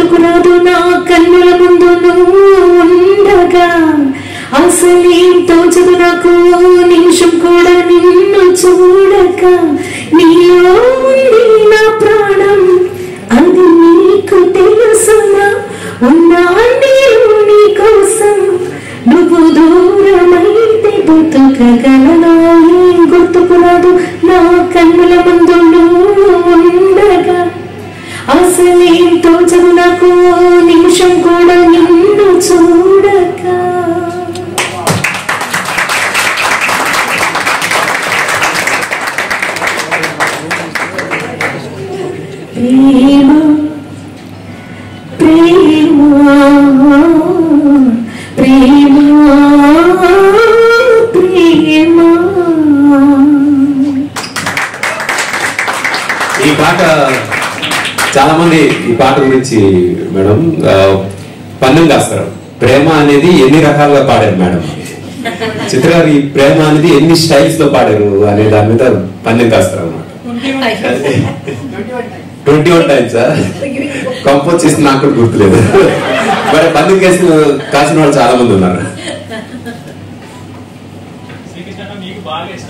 గుర్తుకు నా కన్నుల ముందు నువ్వు ఉండగా. అసలేం తోచదు నాకు నిమిషం కూడా నిన్ను చూడక నీలో ఉంది నా ప్రాణం అది నీకు తెలుసునా ఉన్నా నేను నీకోసం నువ్వు దూరమైతే బతుకగలనా గుర్తుకురాదు నా కన్నుల ముందు అసలేం తోచదు నాకు నిమిషం కూడా నిన్ను చూడక. ప్రేమ ప్రేమ ప్రేమ ప్రేమ. ఈ పాట చాలా మంది ఈ పాట గురించి మేడం పన్నం కాస్తారు. ప్రేమ అనేది ఎన్ని రకాలుగా పాడారు మేడం? చిత్ర గారు ఈ ప్రేమ అనేది ఎన్ని స్టైల్స్లో పాడారు అనే దాని మీద పన్నం కాస్తారు అనమాట ట్వంటీ వన్ టైమ్స్. కంపోజ్ చేసిన నాకు కూడా గుర్తులేదు. మరి పన్ను కేసు కాసిన వాళ్ళు చాలా మంది ఉన్నారు